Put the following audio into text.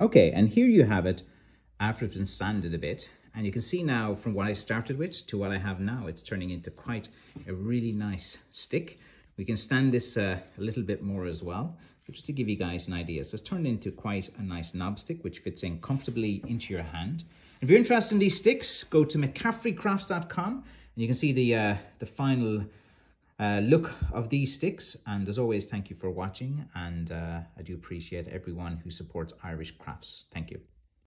Okay, and here you have it after it's been sanded a bit. And you can see now from what I started with to what I have now, it's turning into quite a really nice stick. We can stand this uh, a little bit more as well, just to give you guys an idea. So it's turned into quite a nice knob stick, which fits in comfortably into your hand. If you're interested in these sticks, go to mccaffreycrafts.com and you can see the, uh, the final uh, look of these sticks. And as always, thank you for watching. And uh, I do appreciate everyone who supports Irish crafts. Thank you.